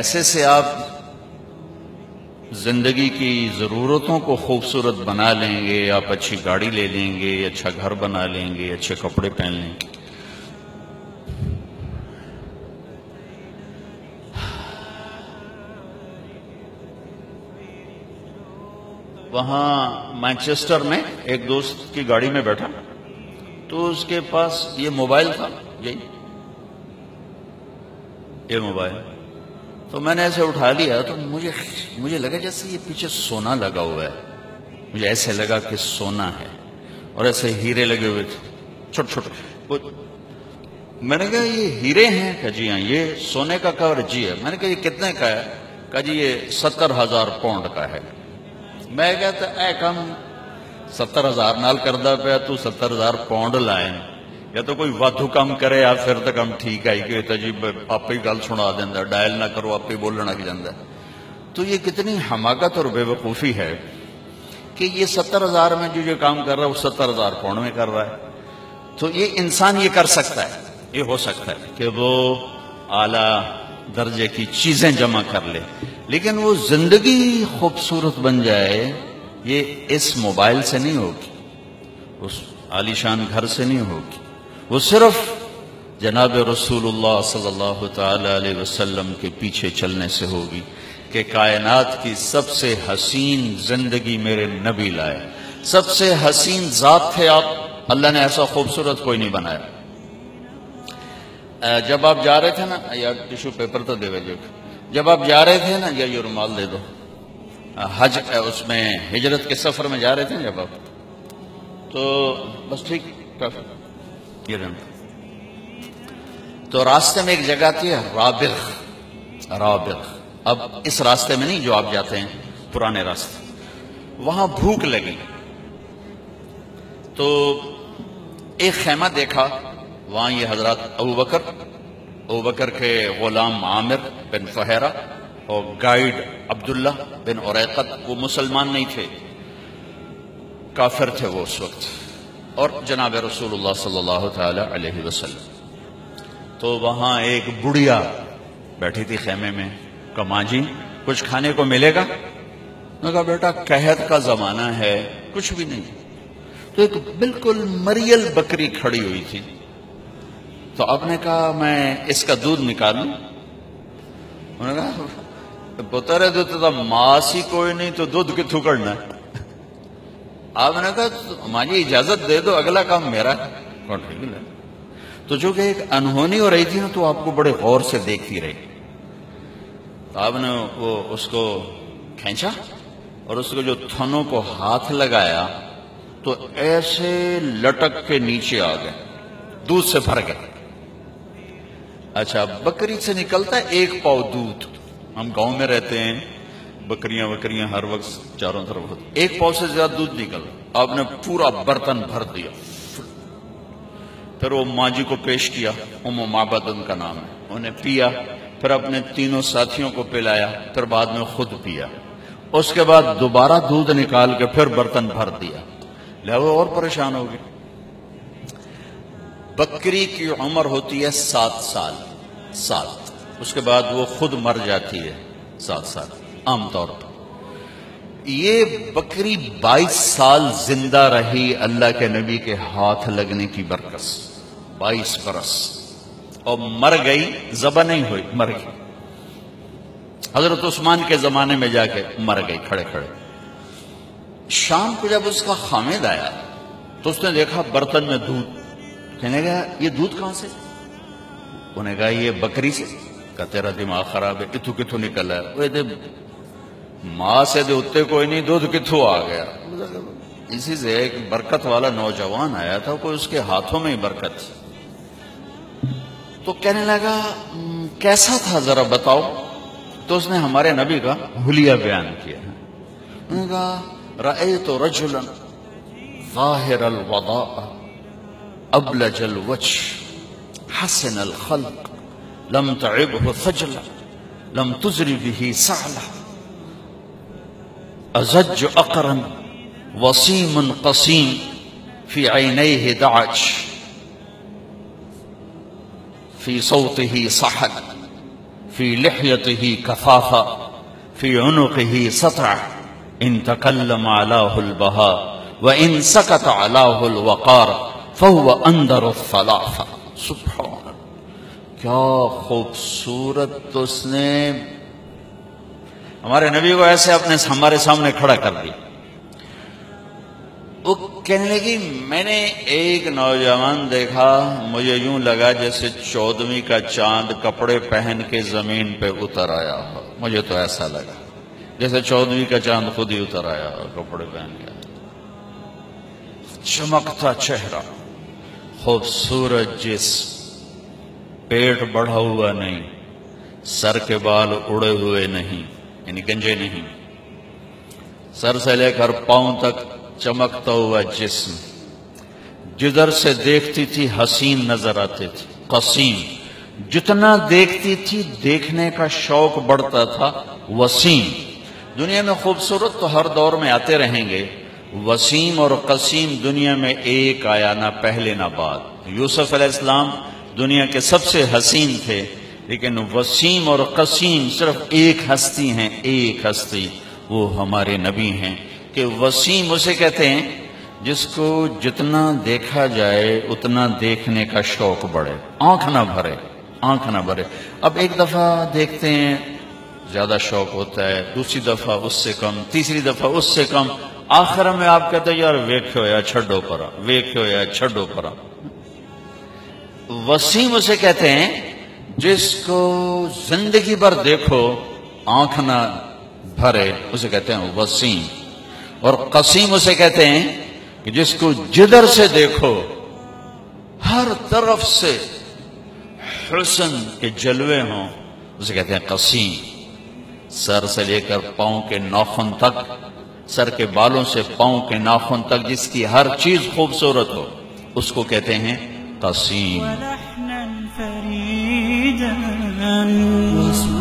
पैसे से आप ज़िंदगी की ज़रूरतों को खूबसूरत बना लेंगे, आप अच्छी गाड़ी ले लेंगे अच्छा घर बना लेंगे, अच्छे कपड़े पहन लेंगे। वहाँ मैनचेस्टर में एक दोस्त की गाड़ी में बैठा तो उसके पास ये मोबाइल था, यही। ये मोबाइल। तो मैंने ऐसे उठा लिया तो मुझे मुझे लगा जैसे ये पीछे सोना लगा हुआ है। मुझे ऐसे लगा कि सोना है, और ऐसे हीरे लगे हुए थे। छोटे छोटे। मैंने कहा, ये हीरे हैं? कहा, जी हाँ ये सोने का कवर जी है। मैंने कहा, ये कितने का है? कहा, जी, ये सत्तर हज़ार पाउंड का है। मैं कहता ए कम, सत्तर हज़ार नाल करदा पे तू, सत्तर हज़ार पौंड लाए। या तो कोई वाधू काम करे या फिर तो काम ठीक है, कि तो जी आप ही गल सुना देंदा, डायल ना करो, आप ही बोलना लग जाता तो ये कितनी हमाकत और बेवकूफ़ी है कि ये सत्तर हज़ार में जो जो काम कर रहा है, वो सत्तर हज़ार पौंड में कर रहा है? तो ये इंसान ये कर सकता है, ये हो सकता है कि वो आला दर्जे की चीज़ें जमा कर ले। लेकिन वो ज़िंदगी खूबसूरत बन जाए, ये इस मोबाइल से नहीं होगी, उस आलिशान घर से नहीं होगी। वो सिर्फ़ जनाब रसूलुल्लाह अलैहि वसल्लम के पीछे चलने से होगी कि कायनात की सबसे हसीन ज़िंदगी मेरे नबी लाए। सबसे हसीन जात थे आप। अल्लाह ने ऐसा खूबसूरत कोई नहीं बनाया। जब आप जा रहे थे ना यार टिश्यू पेपर तो देवे जो जब आप जा रहे थे ना, या ये रुमाल दे दो। हज उसमें हिजरत के सफ़र में जा रहे थे जब आप? तो बस ठीक तो रास्ते में एक जगह थी राबिग राबिग। अब इस रास्ते में नहीं जो आप जाते हैं, पुराने रास्ते। वहाँ भूख लगी। तो एक खेमा देखा, वहाँ ये हज़रत अबू बकर अबू बकर के गुलाम आमिर बिन फहरा और गाइड अब्दुल्ला बिन औरकत वो मुसलमान नहीं थे। काफिर थे वो उस वक्त। और जनाब सल्लल्लाहु अलैहि वसल्लम। तो वहाँ एक बुढ़िया बैठी थी खेमे में कमा जी, कुछ खाने को मिलेगा? मैं कहा, बेटा, कहत का जमाना है, कुछ भी नहीं। तो एक बिल्कुल मरियल बकरी खड़ी हुई थी। तो आपने कहा, मैं इसका दूध निकालू? उन्होंने कहा, पुत्र है तो मास ही कोई नहीं तो दूध कितों करना है? आपने कहा माजी इजाज़त दे दो, अगला काम मेरा है। तो जो कि एक अनहोनी हो रही थी ना तो आपको बड़े गौर से देखती रही। तो आपने वो, उसको खींचा और उसको जो थनों को हाथ लगाया तो ऐसे लटक के नीचे आ गए। दूध से भर गए। अच्छा बकरी से निकलता है एक पाव दूध। हम गाँव में रहते हैं। बकरियाँ बकरियाँ हर वक्त चारों तरफ़ होती एक पाव से ज़्यादा दूध निकल। आपने पूरा बर्तन भर दिया। फिर वो माँ जी को पेश किया। उमो माबद उनका नाम है। उन्हें पिया, फिर अपने तीनों साथियों को पिलाया, फिर बाद में खुद पिया। उसके बाद दोबारा दूध निकाल के फिर बर्तन भर दिया। लिहाजा और परेशान हो गए। बकरी की उम्र होती है सात साल। सात। उसके बाद वो खुद मर जाती है सात साल। आमतौर पर। ये बकरी 22 साल ज़िंदा रही अल्लाह के नबी के हाथ लगने की बरकस 22 बरस। और मर गई, जबा नहीं हुई, मर गई। हज़रत उस्मान के जमाने में जाके मर गई, खड़े खड़े। शाम को जब उसका खामिद आया तो उसने देखा बर्तन में दूध। कहने गया ये दूध कहाँ से? उन्हें कहा, ये बकरी से। का तेरा दिमाग खराब है कितु कितु निकल है? माँ से उत्ते कोई नहीं, दूध कितों आ गया? इसी से एक बरकत वाला नौजवान आया था, कोई उसके हाथों में ही बरकत तो कहने लगा कैसा था जरा बताओ? तो उसने हमारे नबी का हुलिया बयान किया। उन्होंने कहा रए तो रजुलन ज़ाहिर अल वदा अबलज अल वच हसन अल खल्क, लम तब फजला लम तुजरी बिही साला अजज अकरन वसीम कसीम फ़ी आईन दाज फ़ी सौत ही सहल फ़ी लहयत ही कफाफा फ़ी उनुक ही सतह इन तकल्लम अलाहुल बहा व इन सकत अलाहुल वकार फहुव अंदर फलाफा सुभान क्या खूबसूरत उसने हमारे नबी को ऐसे अपने हमारे सामने खड़ा कर दिया। वो कहने लगी, मैंने एक नौजवान देखा, मुझे यूँ लगा जैसे चौदहवीं का चाँद कपड़े पहन के ज़मीन पे उतर आया हो। मुझे तो ऐसा लगा, जैसे चौदहवीं का चाँद खुद ही उतर आया हो कपड़े पहन के। चमकता चेहरा, खूबसूरत जिस, पेट बढ़ा हुआ नहीं, सर के बाल उड़े हुए नहीं। यानी गंजे नहीं। सर से लेकर पाँव तक चमकता हुआ जिस्म। जिधर से देखती थी, हसीन नज़र आते थे। कसीम। जितना देखती थी, देखने का शौक बढ़ता था, वसीम। दुनिया में खूबसूरत तो हर दौर में आते रहेंगे। वसीम और कसीम दुनिया में एक आया ना पहले ना बाद। यूसुफ अलैहिस्सलाम दुनिया के सबसे हसीन थे। लेकिन वसीम और कसीम सिर्फ़ एक हस्ती हैं, एक हस्ती, वो हमारे नबी हैं। कि वसीम उसे कहते हैं, जिसको जितना देखा जाए, उतना देखने का शौक बढ़े। आँख ना भरे, आँख ना भरे। अब एक दफ़ा देखते हैं, ज़्यादा शौक होता है, दूसरी दफ़ा उससे कम, तीसरी दफ़ा उससे कम। आखिर में आप कहते यार वेख्यो या छो परा वेख्यो या छो परा। वसीम उसे कहते हैं जिसको ज़िंदगी भर देखो, आँख ना भरे, उसे कहते हैं वसीम। और कसीम उसे कहते हैं कि जिसको जिधर से देखो, हर तरफ़ से हुसन के जलवे हों, उसे कहते हैं कसीम। सर से लेकर पाओ के नाखून तक, सर के बालों से पाओ के नाखून तक जिसकी हर चीज़ खूबसूरत हो, उसको कहते हैं कसीम। Amen. Amen.